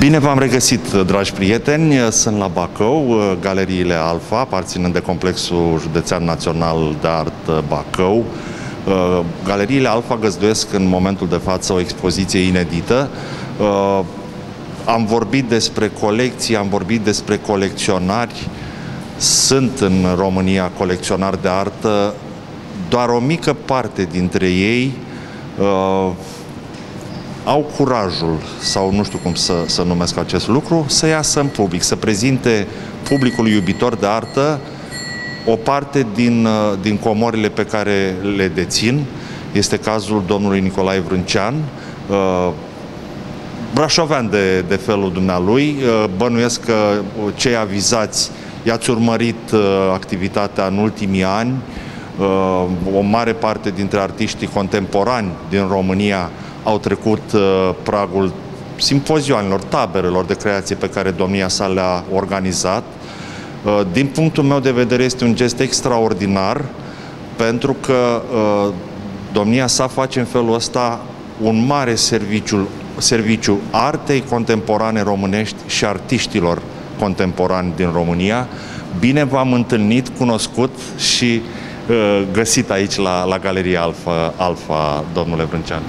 Bine v-am regăsit, dragi prieteni. Sunt la Bacău, galeriile Alfa, aparținând de Complexul Județean Național de Artă Bacău. Galeriile Alfa găzduiesc în momentul de față o expoziție inedită. Am vorbit despre colecții, am vorbit despre colecționari. Sunt în România colecționari de artă. Doar o mică parte dintre ei au curajul, sau nu știu cum să, să numesc acest lucru, să iasă în public, să prezinte publicului iubitor de artă o parte din, uh, din comorile pe care le dețin. Este cazul domnului Nicolae Vrâncean, uh, brașovean de, de felul dumnealui. Uh, bănuiesc că cei avizați i-ați urmărit activitatea în ultimii ani. O mare parte dintre artiștii contemporani din România au trecut uh, pragul simpozioanelor, taberelor de creație pe care domnia sa le-a organizat. Uh, din punctul meu de vedere este un gest extraordinar pentru că uh, domnia sa face în felul ăsta un mare serviciu, serviciu artei contemporane românești și artiștilor contemporani din România. Bine v-am întâlnit, cunoscut și Uh, găsit aici la, la Galeria Alfa, Alfa, domnule Brâncean.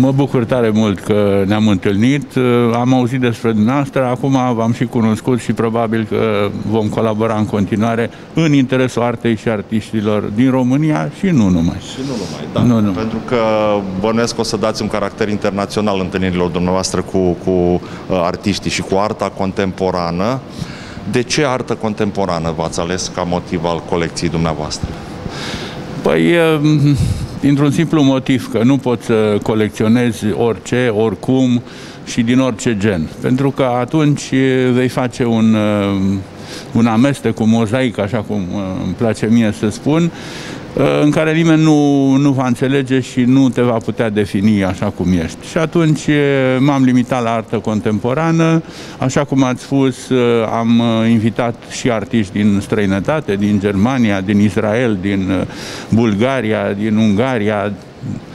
Mă bucur tare mult că ne-am întâlnit, uh, am auzit despre dumneavoastră, acum v-am și cunoscut și probabil că vom colabora în continuare în interesul artei și artiștilor din România și nu numai. Și nu numai, da. Nu, nu. Pentru că bănuiesc o să dați un caracter internațional întâlnirilor dumneavoastră cu, cu uh, artiștii și cu arta contemporană. De ce artă contemporană v-ați ales ca motiv al colecției dumneavoastră? Păi, dintr-un simplu motiv, că nu poți să colecționezi orice, oricum și din orice gen. Pentru că atunci vei face un, un amestec, un mozaic, așa cum îmi place mie să spun, în care nimeni nu, nu va înțelege și nu te va putea defini așa cum ești. Și atunci m-am limitat la artă contemporană, așa cum ați spus, am invitat și artiști din străinătate, din Germania, din Israel, din Bulgaria, din Ungaria, da,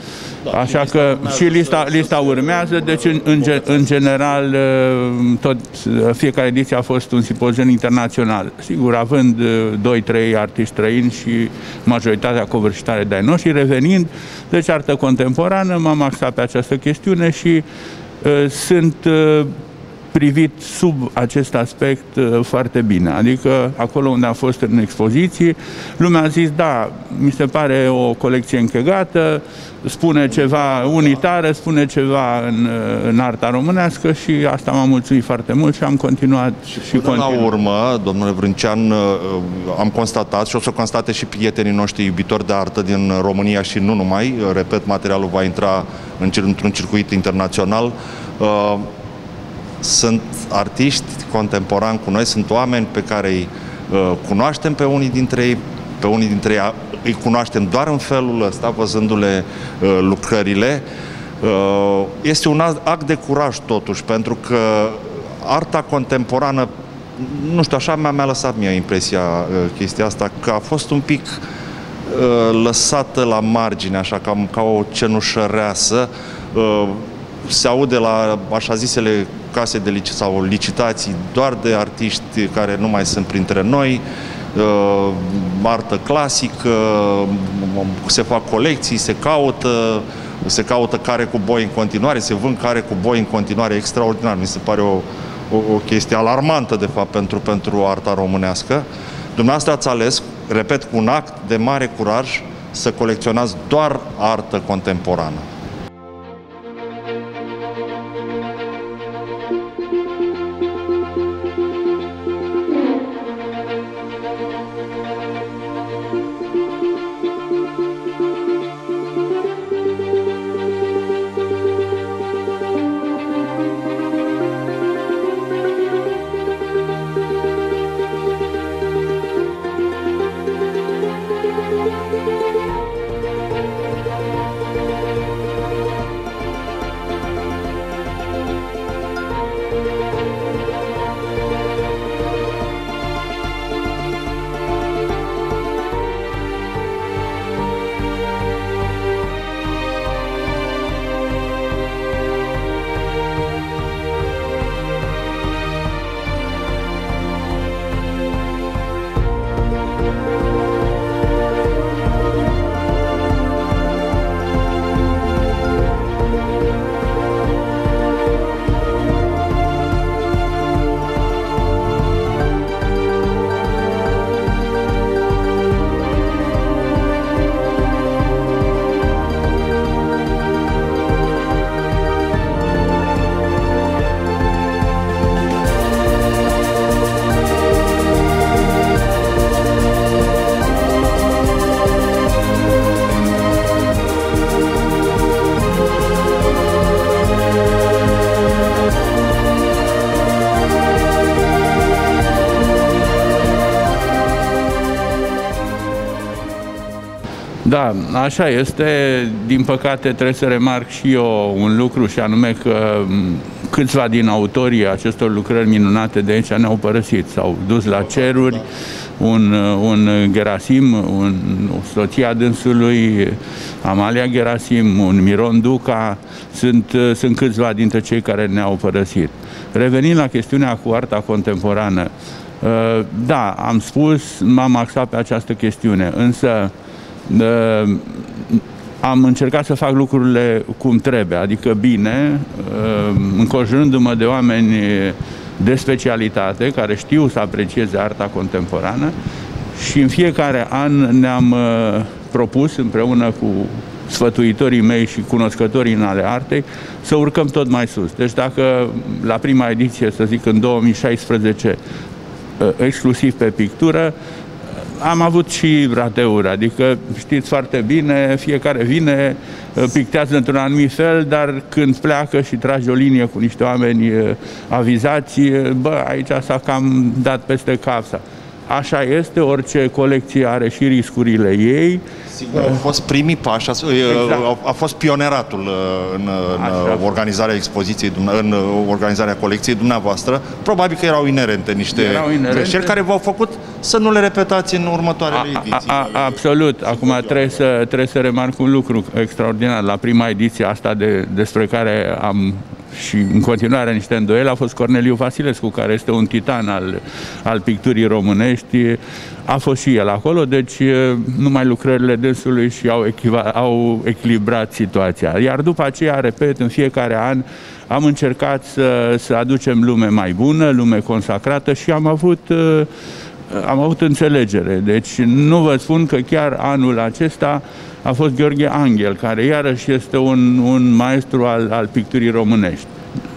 Așa că și lista, lista urmează, deci în, în, în general uh, tot, uh, fiecare ediție a fost un simpozion internațional. Sigur, având 2-3 uh, artiști străini și majoritatea covârșitare de-ai noștri, revenind, deci artă contemporană, m-am axat pe această chestiune și uh, sunt uh, privit sub acest aspect uh, foarte bine. Adică acolo unde am fost în expoziție, lumea a zis, da, mi se pare o colecție închegată, spune ceva unitară, spune ceva în, uh, în arta românească și asta m-a mulțumit foarte mult și am continuat și, și până la urmă, domnule Vrâncean, uh, am constatat și o să constate și prietenii noștri iubitori de artă din România și nu numai, repet, materialul va intra într-un circuit internațional, sunt artiști contemporani cu noi, sunt oameni pe care îi uh, cunoaștem pe unii dintre ei, pe unii dintre ei îi cunoaștem doar în felul ăsta, văzându-le uh, lucrările. Uh, este un act de curaj totuși, pentru că arta contemporană, nu știu, așa mi-a, mi lăsat mie impresia uh, chestia asta, că a fost un pic uh, lăsată la margine, așa, ca, ca o cenușăreasă, uh, se aude la așa zisele case de lici sau licitații doar de artiști care nu mai sunt printre noi, uh, artă clasică, uh, se fac colecții, se caută, se caută care cu boi în continuare, se vând care cu boi în continuare, extraordinar. Mi se pare o, o, o chestie alarmantă, de fapt, pentru, pentru arta românească. Dumneavoastră ați ales, repet, cu un act de mare curaj, să colecționați doar artă contemporană. Da, așa este. Din păcate trebuie să remarc și eu un lucru și anume că câțiva din autorii acestor lucrări minunate de aici ne-au părăsit, s-au dus la ceruri, un, un Gerasim, un, soția dânsului, Amalia Gerasim, un Miron Duca, sunt, sunt câțiva dintre cei care ne-au părăsit. Revenind la chestiunea cu arta contemporană, da, am spus, m-am axat pe această chestiune, însă am încercat să fac lucrurile cum trebuie, adică bine, înconjurându-mă de oameni de specialitate, care știu să aprecieze arta contemporană și în fiecare an ne-am propus împreună cu sfătuitorii mei și cunoscătorii în ale artei să urcăm tot mai sus. Deci dacă la prima ediție, să zic în 2016, exclusiv pe pictură, am avut și rateuri, adică știți foarte bine, fiecare vine, pictează într-un anumit fel, dar când pleacă și trage o linie cu niște oameni avizați, bă, aici s-a cam dat peste cap. Așa este, orice colecție are și riscurile ei. Sigur, au fost primii pași, a, exact. a, a fost pioneratul uh, în, în organizarea expoziției, în organizarea colecției dumneavoastră. Probabil că erau inerente niște greșeli care v-au făcut să nu le repetați în următoarele a, ediții. A, a, absolut. Acum trebuie să, trebuie să remarc un lucru extraordinar. La prima ediție asta de, despre care am și în continuare niște îndoieli a fost Corneliu Vasilescu, care este un titan al, al picturii românești. A fost și el acolo, deci numai lucrările dânsului și au, echiva, au echilibrat situația. Iar după aceea, repet, în fiecare an am încercat să, să aducem lume mai bună, lume consacrată și am avut am avut înțelegere. Deci nu vă spun că chiar anul acesta a fost Gheorghe Angel, care iarăși este un, un maestru al, al picturii românești.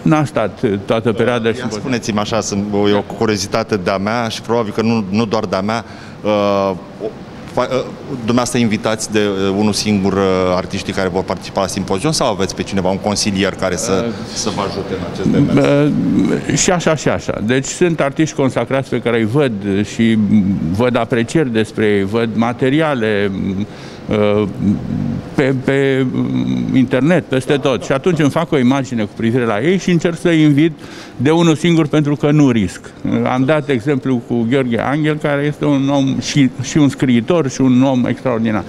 N-a stat toată perioada. Ia și spuneți-mi așa, sunt, e o curiozitate de-a mea și probabil că nu, nu doar de-a mea. Uh, uh dumneavoastră invitați de uh, unul singur uh, artiștii care vor participa la simpozion sau aveți pe cineva, un consilier care să, uh, să vă ajute în acest demers? Uh, și așa și așa. Deci sunt artiști consacrați pe care îi văd și văd aprecieri despre ei, văd materiale, Uh, pe, pe internet, peste tot. Și atunci îmi fac o imagine cu privire la ei și încerc să-i invit de unul singur pentru că nu risc. Am dat exemplu cu Gheorghe Angel, care este un om și, și un scriitor și un om extraordinar,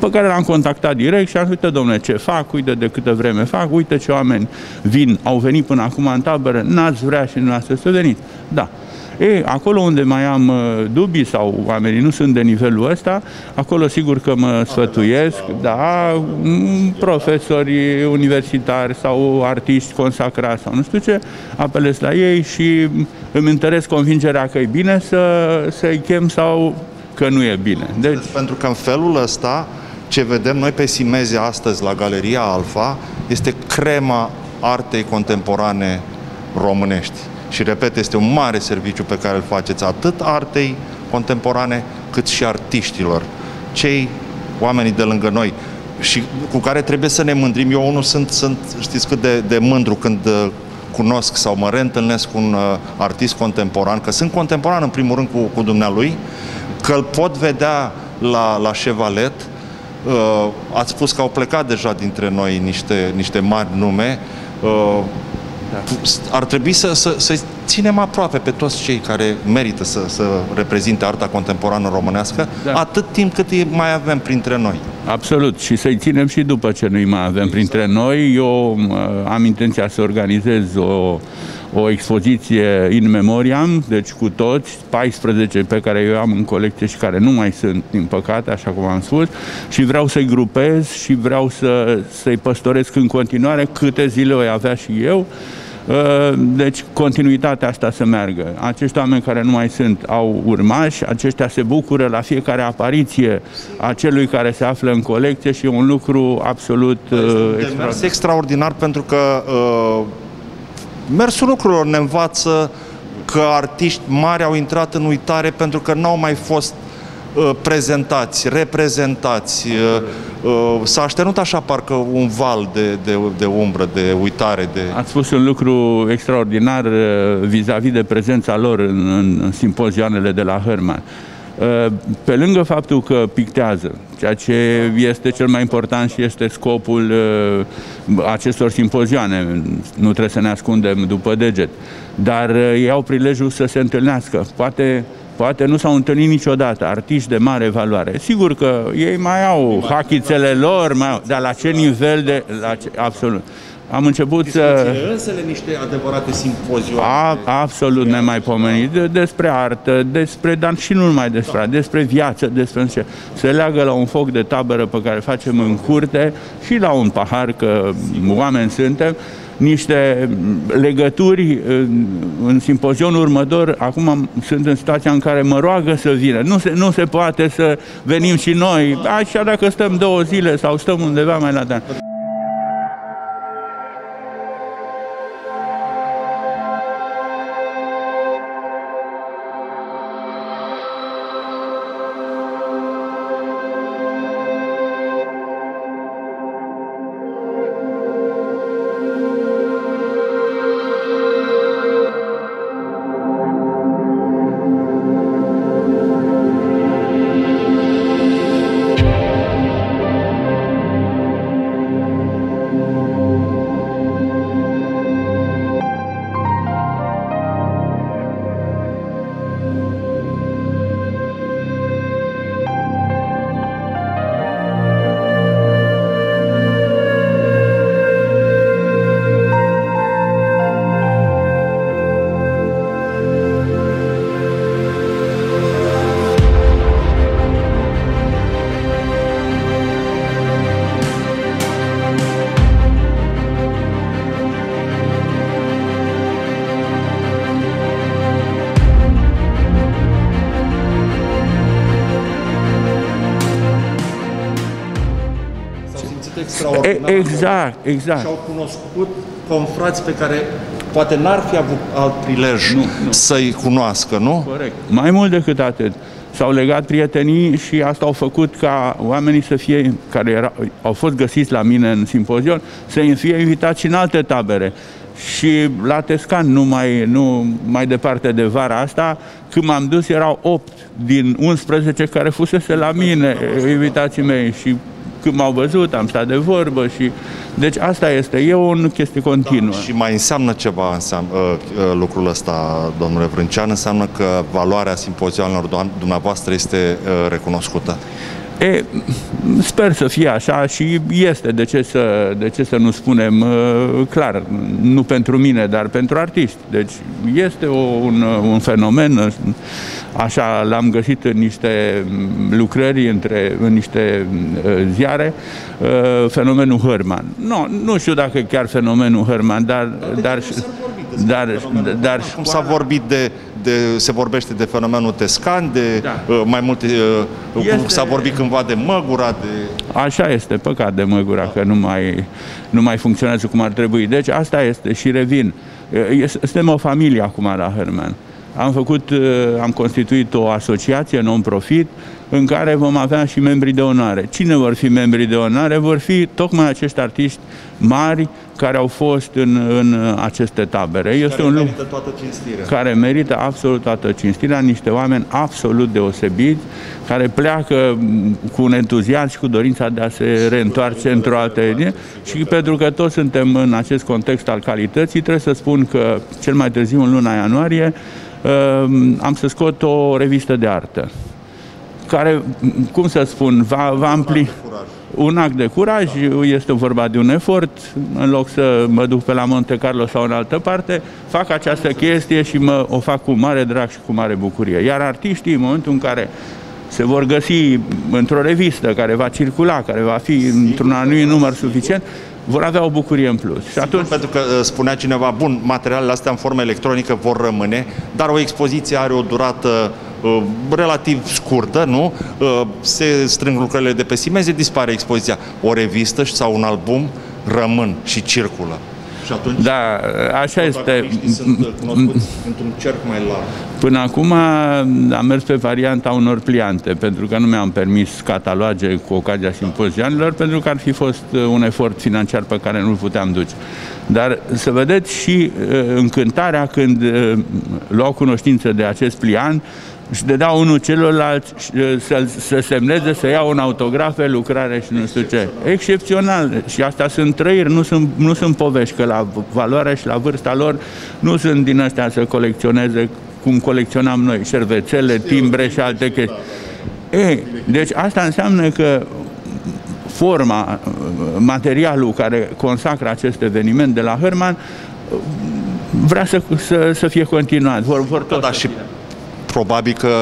pe care l-am contactat direct și am zis, uite, domnule, ce fac, uite de câtă vreme fac, uite ce oameni vin, au venit până acum în tabără, n-ați vrea și nu să veniți. Da. E, acolo unde mai am uh, dubii sau oamenii nu sunt de nivelul ăsta, acolo sigur că mă sfătuiesc, da, profesori universitari sau artiști consacrați sau nu știu ce, apelez la ei și îmi întăresc convingerea că e bine să, să-i chem sau că nu e bine. Deci... Pentru că în felul ăsta ce vedem noi pe Simeze astăzi la Galeria Alfa este crema artei contemporane românești. Și repet, este un mare serviciu pe care îl faceți atât artei contemporane, cât și artiștilor. Cei oamenii de lângă noi și cu care trebuie să ne mândrim. Eu unul sunt, sunt știți cât de, de mândru când uh, cunosc sau mă reîntâlnesc cu un uh, artist contemporan, că sunt contemporan în primul rând cu, cu dumnealui, că îl pot vedea la, la Chevalet. Uh, ați spus că au plecat deja dintre noi niște, niște mari nume. Uh, da. Ar trebui să, să, să ținem aproape pe toți cei care merită să, să reprezinte arta contemporană românească, da. atât timp cât îi mai avem printre noi. Absolut. Și să-i ținem și după ce nu-i mai avem exact. printre noi. Eu uh, am intenția să organizez o, o expoziție in memoriam, deci cu toți, 14 pe care eu am în colecție și care nu mai sunt, din păcate, așa cum am spus, și vreau să-i grupez și vreau să, să-i păstoresc în continuare câte zile o avea și eu, Uh, deci continuitatea asta să meargă. Acești oameni care nu mai sunt au urmași, aceștia se bucură la fiecare apariție a celui care se află în colecție și e un lucru absolut uh, extraordinar. extraordinar pentru că uh, mersul lucrurilor ne învață că artiști mari au intrat în uitare pentru că n-au mai fost uh, prezentați, reprezentați, uh, Uh, s-a așternut așa parcă un val de, de, de umbră, de uitare. De... Ați spus un lucru extraordinar uh, vis-a-vis -vis de prezența lor în, în, în simpozioanele de la Herman. Uh, pe lângă faptul că pictează, ceea ce este cel mai important și este scopul uh, acestor simpozioane, nu trebuie să ne ascundem după deget, dar uh, ei au prilejul să se întâlnească. Poate poate nu s-au întâlnit niciodată, artiști de mare valoare. Sigur că ei mai au hachițele lor, mai au, dar la ce nivel de... La ce, absolut. Am început să... însele niște adevărate simpozioane. A, absolut nemaipomenit. De, despre artă, despre, dar și nu numai despre artă, despre viață, despre ce. Se leagă la un foc de tabără pe care facem în curte și la un pahar, că oameni suntem, niște legături în simpozionul următor. Acum sunt în situația în care mă roagă să vină. Nu se, nu se poate să venim și noi, așa dacă stăm două zile sau stăm undeva mai la dan. Exact, exact. Și au cunoscut confrați pe care poate n-ar fi avut alt prilej nu, nu. să-i cunoască, nu? Corect. Mai mult decât atât. S-au legat prietenii și asta au făcut ca oamenii să fie, care era, au fost găsiți la mine în simpozion, să fie invitați și în alte tabere. Și la Tescan, nu mai, nu mai departe de vara asta, când m-am dus, erau 8 din 11 care fusese la mine, invitații mei. Și când m-au văzut, am stat de vorbă și... Deci asta este, e o chestie continuă. Da, și mai înseamnă ceva înseamnă, uh, uh, lucrul ăsta, domnule Vrâncean, înseamnă că valoarea simpozionelor dumneavoastră este uh, recunoscută. E, sper să fie așa și este, de ce să, de ce să nu spunem uh, clar, nu pentru mine, dar pentru artiști. Deci este o, un, un fenomen, așa l-am găsit în niște lucrări, între, în niște uh, ziare, uh, fenomenul Herman. Nu, nu știu dacă chiar fenomenul Herman, dar... dar, dar, dar, dar cum s-a vorbit de, de, se vorbește de fenomenul Tescan, de da. uh, mai multe, uh, este... s-a vorbit cândva de Măgura, de... Așa este, păcat de Măgura, da. că nu mai, nu mai funcționează cum ar trebui. Deci asta este și revin. Uh, suntem o familie acum la Herman. Am făcut, uh, am constituit o asociație non-profit în care vom avea și membrii de onoare. Cine vor fi membrii de onoare? Vor fi tocmai acești artiști mari care au fost în, în aceste tabere. Este care un merită toată cinstirea. Care merită absolut toată cinstirea, niște oameni absolut deosebiți, care pleacă cu un entuziasm și cu dorința de a se reîntoarce într-o altă idee și pentru că toți suntem în acest context al calității, trebuie să spun că cel mai târziu, în luna ianuarie, um, am să scot o revistă de artă care, cum să spun, va, va ampli un act de curaj, este vorba de un efort, în loc să mă duc pe la Monte Carlo sau în altă parte, fac această chestie și mă, o fac cu mare drag și cu mare bucurie. Iar artiștii, în momentul în care se vor găsi într-o revistă care va circula, care va fi într-un anumit număr suficient, vor avea o bucurie în plus. Și atunci... Pentru că uh, spunea cineva, bun, materialele astea în formă electronică vor rămâne, dar o expoziție are o durată uh, relativ scurtă, nu? Uh, se strâng lucrările de pe simeze, dispare expoziția. O revistă sau un album rămân și circulă. Și atunci da, așa este. Sunt uh, cunoscuți într-un cerc mai larg. Până acum am mers pe varianta unor pliante, pentru că nu mi-am permis cataloge cu ocazia simpozioanelor, pentru că ar fi fost un efort financiar pe care nu-l puteam duce. Dar să vedeți și uh, încântarea când uh, luau cunoștință de acest pliant și dădea unul celălalt uh, să, să semneze, să ia un autograf pe lucrare și nu știu ce. Excepțional. Și astea sunt trăiri, nu sunt, nu sunt povești, că la valoarea și la vârsta lor nu sunt din astea să colecționeze cum colecționam noi, șervețele, timbre și alte chestii. Ei, deci asta înseamnă că forma, materialul care consacră acest eveniment de la Herman vrea să, să, să fie continuat. Vor, vor tot da, da, și probabil că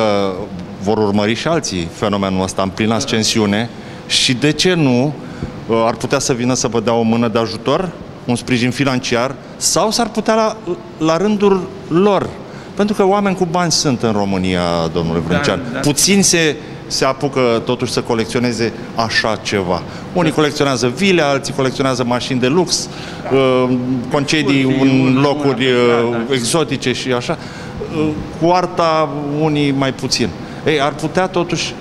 vor urmări și alții fenomenul ăsta în plină ascensiune și de ce nu ar putea să vină să vă dea o mână de ajutor, un sprijin financiar sau s-ar putea la, la rândul lor pentru că oameni cu bani sunt în România, domnule Vrâncean. Da, da. Puțin se, se apucă totuși să colecționeze așa ceva. Unii colecționează vile, alții colecționează mașini de lux, da. uh, concedii în locuri uh, da, da. exotice și așa. Uh, cu arta unii mai puțin. Ei, ar putea totuși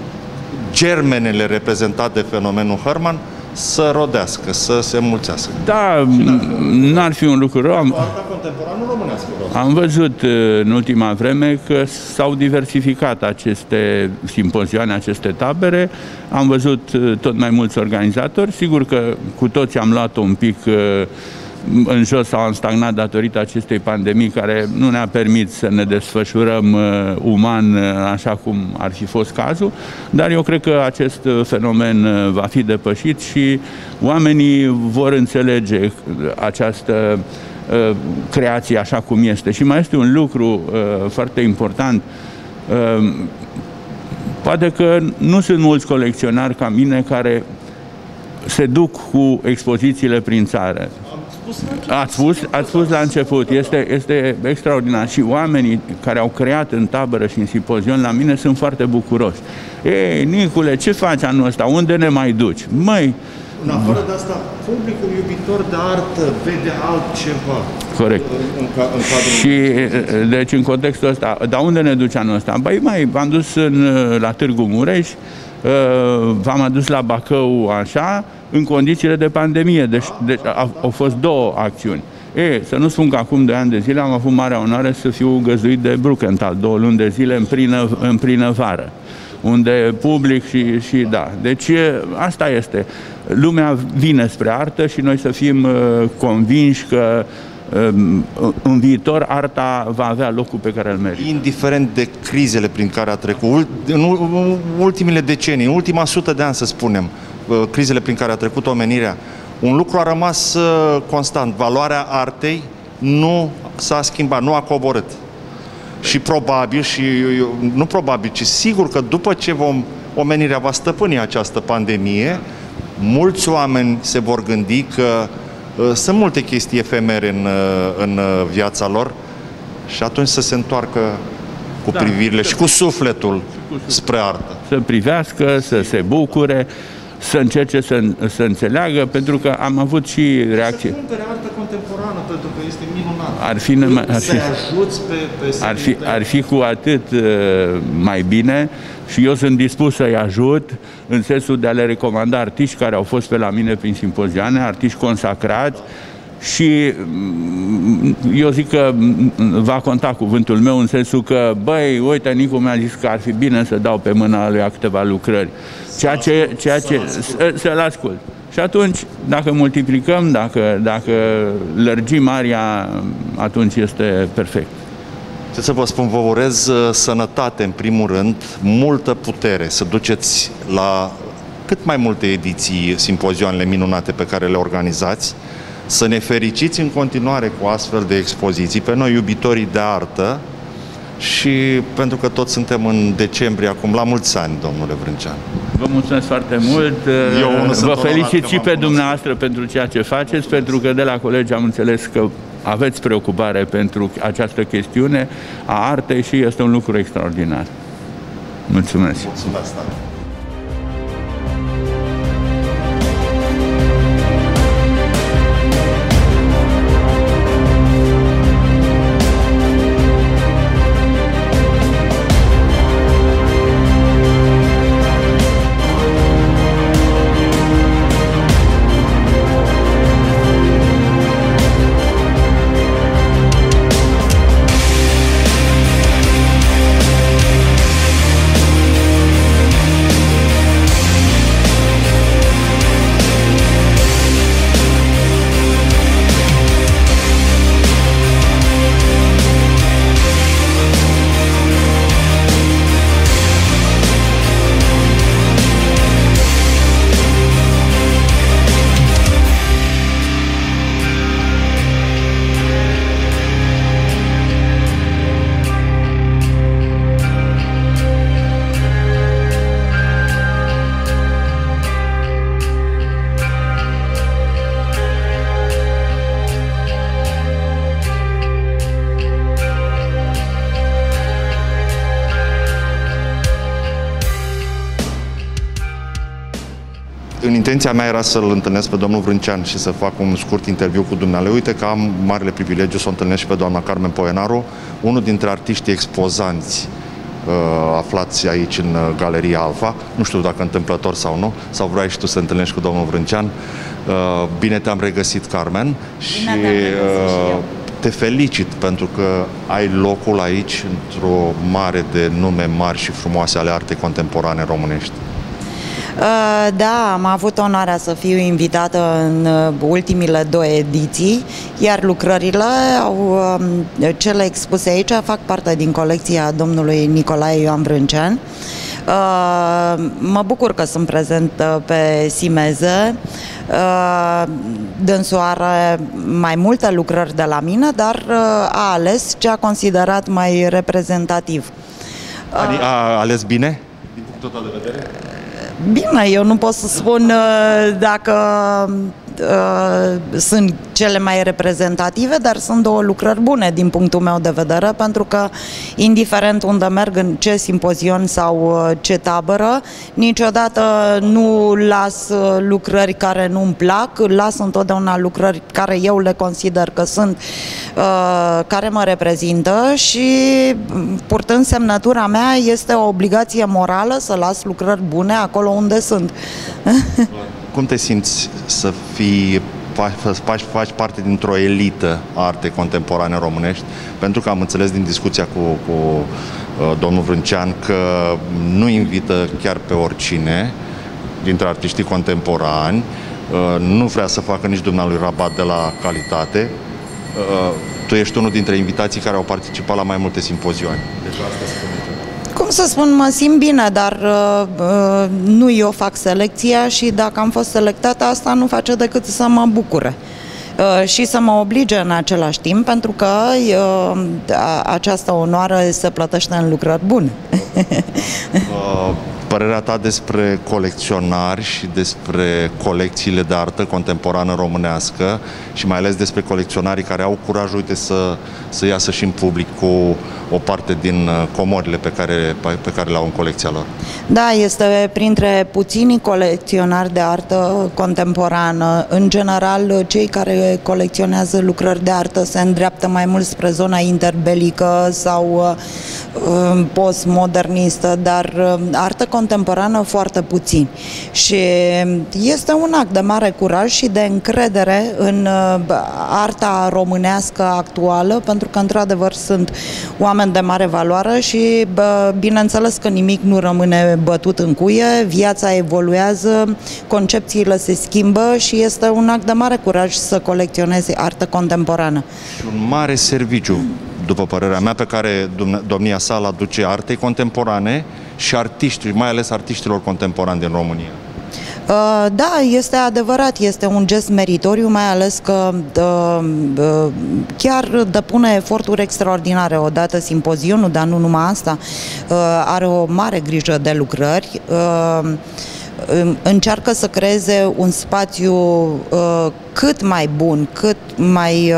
germenele reprezentate de fenomenul Herman să rodească, să se mulțească. Da, n-ar fi un lucru rău. Am, am văzut uh, în ultima vreme că s-au diversificat aceste simpozioane, aceste tabere. Am văzut uh, tot mai mulți organizatori. Sigur că cu toți am luat un pic uh, în jos sau am stagnat datorită acestei pandemii care nu ne-a permis să ne desfășurăm uh, uman uh, așa cum ar fi fost cazul, dar eu cred că acest uh, fenomen uh, va fi depășit și oamenii vor înțelege această uh, creație așa cum este. Și mai este un lucru uh, foarte important. Uh, poate că nu sunt mulți colecționari ca mine care se duc cu expozițiile prin țară. Ați spus, ați spus la început, este, este extraordinar și oamenii care au creat în tabără și în simpozion la mine sunt foarte bucuroși. Ei, Nicule, ce faci anul ăsta? Unde ne mai duci? Măi, în afară de asta, publicul iubitor de artă vede altceva. Corect. În, în, în și, deci, în contextul ăsta, dar unde ne duce anul ăsta? Băi, mai, v-am dus în, la Târgu Mureș, v-am adus la Bacău, așa, în condițiile de pandemie. Deci, deci au fost două acțiuni. E, să nu spun că acum de ani de zile am avut marea onoare să fiu găzduit de Bruckenthal, două luni de zile în plină, în plină vară unde public și, și da. Deci asta este. Lumea vine spre artă și noi să fim uh, convinși că um, în viitor arta va avea locul pe care îl merită. Indiferent de crizele prin care a trecut, în ultimile decenii, în ultima sută de ani să spunem, Uh, crizele prin care a trecut omenirea, un lucru a rămas uh, constant. Valoarea artei nu s-a schimbat, nu a coborât. Și probabil, și nu probabil, ci sigur că după ce vom, omenirea va stăpâni această pandemie, mulți oameni se vor gândi că uh, sunt multe chestii efemere în, uh, în uh, viața lor și atunci să se întoarcă cu da, privirile și cu sufletul spre artă. Să privească, să se bucure, să încerce să, să înțeleagă, pentru că am avut și reacții. Să cumpere artă contemporană, pentru că este minunat. Ar fi, ar fi, ajuți pe, pe ar, fi, ar fi cu atât uh, mai bine și eu sunt dispus să-i ajut în sensul de a le recomanda artiști care au fost pe la mine prin simpozioane, artiști consacrați, și mm, eu zic că mm, va conta cuvântul meu în sensul că, băi, uite, Nicu mi-a zis că ar fi bine să dau pe mâna lui câteva lucrări. Ceea ce, ceea ce să-l ascult. Și atunci, dacă multiplicăm, dacă, dacă lărgim aria, atunci este perfect. Ce să vă spun, vă urez uh, sănătate în primul rând, multă putere, să duceți la cât mai multe ediții simpozioanele minunate pe care le organizați, să ne fericiți în continuare cu astfel de expoziții, pe noi iubitorii de artă și pentru că toți suntem în decembrie acum, la mulți ani, domnule Vrâncean. Vă mulțumesc foarte mult. Eu Vă felicit și pe dumneavoastră pentru ceea ce faceți, pentru că de la colegi am înțeles că aveți preocupare pentru această chestiune a artei și este un lucru extraordinar. Mulțumesc. Mulțumesc, intenția mea era să-l întâlnesc pe domnul Vrâncean și să fac un scurt interviu cu dumnealui. Uite că am marele privilegiu să o întâlnesc și pe doamna Carmen Poenaru, unul dintre artiștii expozanți uh, aflați aici în uh, Galeria Alfa. Nu știu dacă întâmplător sau nu, sau vrei și tu să întâlnești cu domnul Vrâncean. Uh, bine te-am regăsit, Carmen. și, uh, te felicit pentru că ai locul aici într-o mare de nume mari și frumoase ale artei contemporane românești. Uh, da, am avut onoarea să fiu invitată în uh, ultimile două ediții, iar lucrările, au, um, cele expuse aici, fac parte din colecția domnului Nicolae Ioan Vrâncean. Uh, mă bucur că sunt prezent pe Simeze. Dânsul are mai multe lucrări de la mine, dar a ales ce a considerat mai reprezentativ. A, a ales bine? Din punctul tău de vedere? Bine, eu nu pot să spun uh, dacă uh, sunt cele mai reprezentative, dar sunt două lucrări bune din punctul meu de vedere, pentru că indiferent unde merg, în ce simpozion sau uh, ce tabără, niciodată nu las uh, lucrări care nu-mi plac, las întotdeauna lucrări care eu le consider că sunt, uh, care mă reprezintă și purtând semnătura mea este o obligație morală să las lucrări bune acolo unde sunt. Cum te simți să fii faci, faci parte dintr-o elită a artei contemporane românești, pentru că am înțeles din discuția cu, cu uh, domnul Vrâncean că nu invită chiar pe oricine dintre artiștii contemporani, uh, nu vrea să facă nici dumnealui rabat de la calitate. Uh, tu ești unul dintre invitații care au participat la mai multe simpozioane. Deci asta spune cum să spun, mă simt bine, dar uh, uh, nu eu fac selecția și dacă am fost selectată, asta nu face decât să mă bucure uh, și să mă oblige în același timp, pentru că uh, această onoare se plătește în lucrări bune. uh, părerea ta despre colecționari și despre colecțiile de artă contemporană românească și mai ales despre colecționarii care au curajul, uite, să, să iasă și în public cu o parte din uh, comorile pe care, pe care le-au în colecția lor. Da, este printre puținii colecționari de artă contemporană. În general, cei care colecționează lucrări de artă se îndreaptă mai mult spre zona interbelică sau uh, postmodernistă, dar uh, artă contemporană foarte puțin. Și este un act de mare curaj și de încredere în arta românească actuală, pentru că într-adevăr sunt oameni oameni de mare valoare și bă, bineînțeles că nimic nu rămâne bătut în cuie, viața evoluează, concepțiile se schimbă și este un act de mare curaj să colecționezi artă contemporană. Și un mare serviciu, după părerea mea, pe care domnia sa îl aduce artei contemporane și artiști, mai ales artiștilor contemporani din România. Uh, da, este adevărat, este un gest meritoriu, mai ales că uh, uh, chiar depune eforturi extraordinare. Odată simpozionul, dar nu numai asta, are o mare grijă de lucrări încearcă să creeze un spațiu cât mai bun, cât mai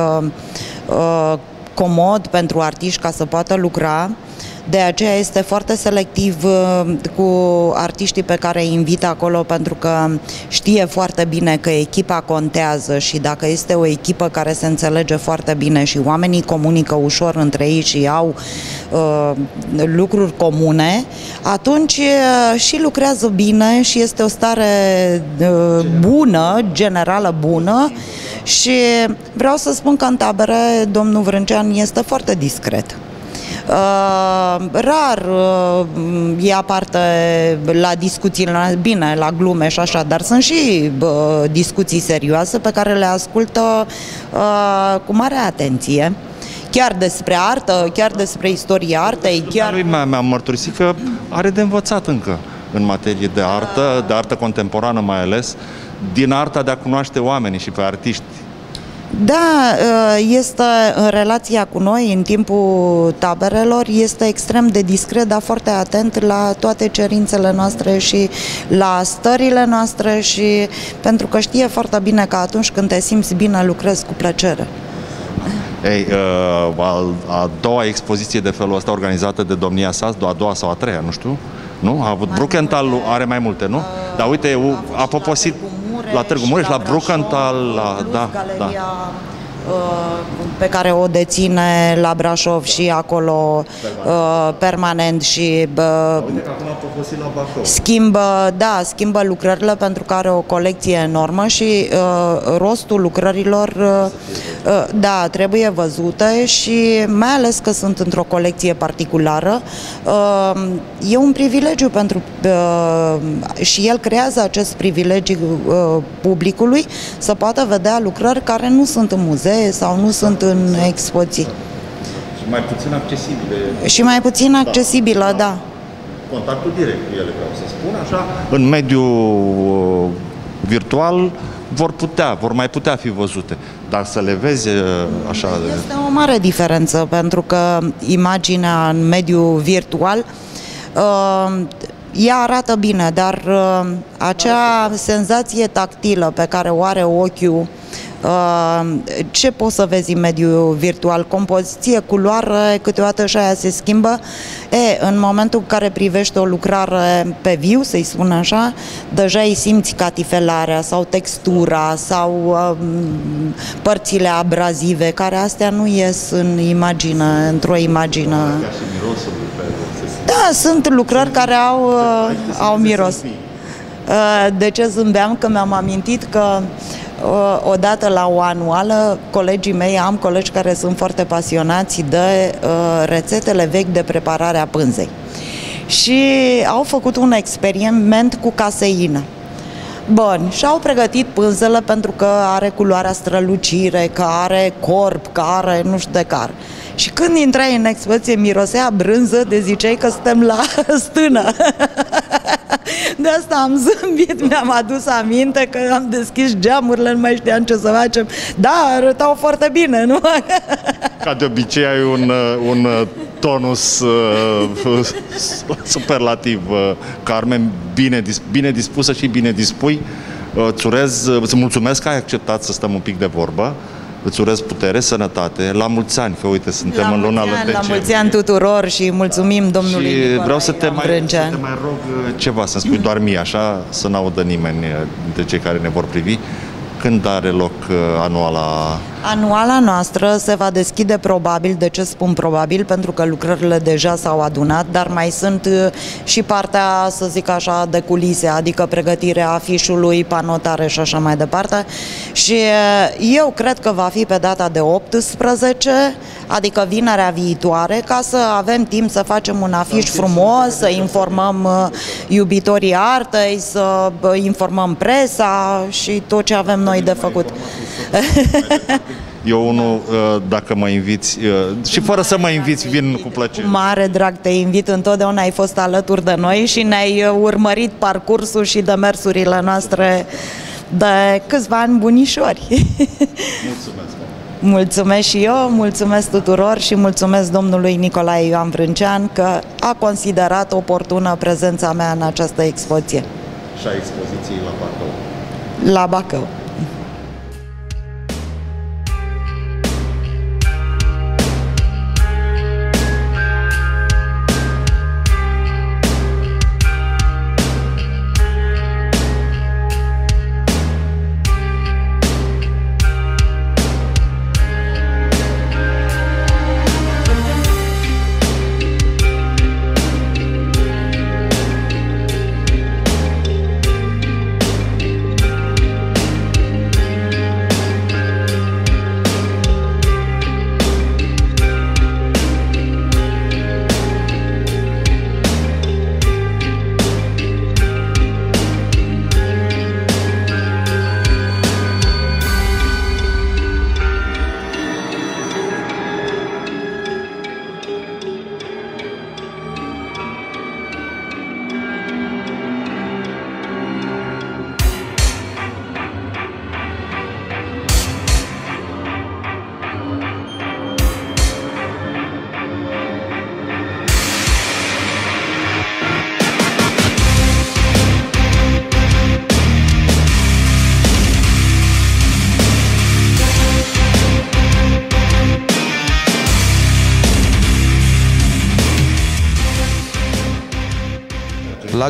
comod pentru artiști ca să poată lucra de aceea este foarte selectiv uh, cu artiștii pe care îi invită acolo pentru că știe foarte bine că echipa contează și dacă este o echipă care se înțelege foarte bine și oamenii comunică ușor între ei și au uh, lucruri comune, atunci uh, și lucrează bine și este o stare uh, bună, generală bună și vreau să spun că în tabere domnul Vrâncean este foarte discret. Uh, rar uh, ia parte la discuțiile, bine, la glume și așa, dar sunt și uh, discuții serioase pe care le ascultă uh, cu mare atenție chiar despre artă, chiar despre istoria artei. Chiar... Lui mi-a mărturisit că are de învățat încă în materie de artă, de artă contemporană mai ales, din arta de a cunoaște oamenii și pe artiști da, uh, este în relația cu noi în timpul taberelor, este extrem de discret, dar foarte atent la toate cerințele noastre și la stările noastre și pentru că știe foarte bine că atunci când te simți bine lucrezi cu plăcere. Ei, uh, a, a doua expoziție de felul ăsta organizată de domnia sa, a doua sau a treia, nu știu, nu? A avut Bruckenthal, are mai multe, nu? Uh, Dar uite, a poposit la Târgu Mureș, la, la Brucantal, la... Da, da pe care o deține la Brașov și acolo permanent, permanent și schimbă, da, schimbă lucrările pentru că are o colecție enormă și uh, rostul lucrărilor uh, da, trebuie văzute și mai ales că sunt într-o colecție particulară. Uh, e un privilegiu pentru uh, și el creează acest privilegiu uh, publicului să poată vedea lucrări care nu sunt în muzee muzee sau nu sunt în expoziții. Și mai puțin accesibile. Și mai puțin accesibilă, da. da. Contactul direct cu ele, vreau să spun așa. În mediul uh, virtual vor putea, vor mai putea fi văzute. Dar să le vezi uh, așa... Este o mare diferență, pentru că imaginea în mediul virtual uh, ea arată bine, dar acea senzație tactilă pe care o are ochiul Uh, ce poți să vezi în mediul virtual? Compoziție, culoare, câteodată și aia se schimbă. E, în momentul în care privești o lucrare pe viu, să-i spun așa, deja îi simți catifelarea sau textura sau um, părțile abrazive, care astea nu ies în imagine, într-o imagine. Da, sunt lucrări care au, uh, au miros. Uh, de ce zâmbeam? Că mi-am amintit că odată la o anuală, colegii mei, am colegi care sunt foarte pasionați de uh, rețetele vechi de preparare a pânzei. Și au făcut un experiment cu caseină. Bun, și-au pregătit pânzele pentru că are culoarea strălucire, că are corp, că are nu știu de care. Și când intrai în expoziție, mirosea brânză, de ziceai că suntem la stână. De asta am zâmbit, mi-am adus aminte că am deschis geamurile, nu mai știam ce să facem. Da, arătau foarte bine, nu? Ca de obicei ai un, un tonus uh, superlativ, uh, Carmen, bine, bine dispusă și bine dispui. Uh, îți urez, îți mulțumesc că ai acceptat să stăm un pic de vorbă. Îți urez putere, sănătate, la mulți ani, că uite, suntem la în luna lui La mulți ani tuturor și mulțumim domnului și Nicolae vreau să te, mai, să te mai rog uh, ceva, să-mi spui doar mie, așa, să n-audă nimeni uh, dintre cei care ne vor privi. Când are loc uh, anuala? Anuala noastră se va deschide probabil, de ce spun probabil, pentru că lucrările deja s-au adunat, dar mai sunt uh, și partea, să zic așa, de culise, adică pregătirea afișului, panotare și așa mai departe. Și uh, eu cred că va fi pe data de 18, adică vinerea viitoare, ca să avem timp să facem un afiș frumos, să informăm iubitorii artei, să informăm presa și tot ce avem noi de făcut. Eu unul, uh, dacă mă inviți, uh, și fără să mă inviți, vin cu plăcere. Cu mare drag te invit, întotdeauna ai fost alături de noi și ne-ai uh, urmărit parcursul și demersurile noastre de câțiva ani bunișori. Mulțumesc! Mulțumesc și eu, mulțumesc tuturor și mulțumesc domnului Nicolae Ioan Vrâncean că a considerat oportună prezența mea în această expoziție. Și a expoziției la Bacău. La Bacău.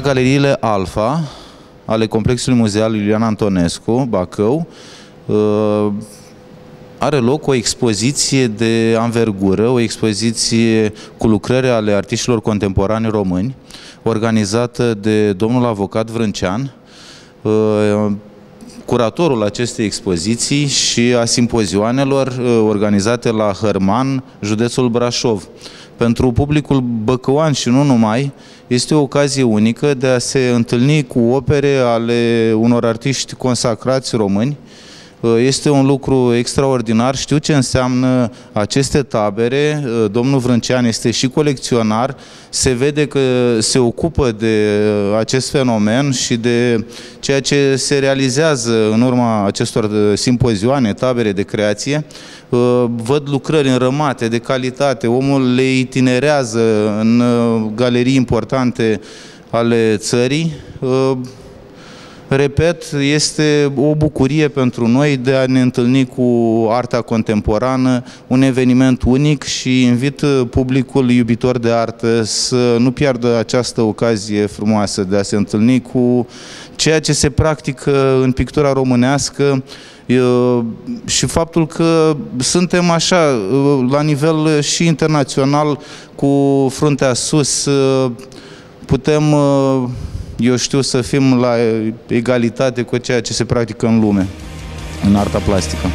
Galeriile Alfa ale Complexului Muzeal Iulian Antonescu, Bacău, are loc o expoziție de anvergură, o expoziție cu lucrări ale artiștilor contemporani români, organizată de domnul avocat Vrâncean, uh, curatorul acestei expoziții și a simpozioanelor uh, organizate la Hărman, județul Brașov. Pentru publicul băcăuan și nu numai, este o ocazie unică de a se întâlni cu opere ale unor artiști consacrați români, Uh, este un lucru extraordinar. Știu ce înseamnă aceste tabere. Uh, domnul Vrâncean este și colecționar. Se vede că se ocupă de uh, acest fenomen și de ceea ce se realizează în urma acestor simpozioane, tabere de creație. Văd lucrări înrămate de calitate. Omul le itinerează în galerii importante ale țării Repet, este o bucurie pentru noi de a ne întâlni cu arta contemporană, un eveniment unic și invit publicul iubitor de artă să nu piardă această ocazie frumoasă de a se întâlni cu ceea ce se practică în pictura românească și faptul că suntem așa la nivel și internațional cu fruntea sus, putem eu știu să fim la egalitate cu ceea ce se practică în lume, în arta plastică.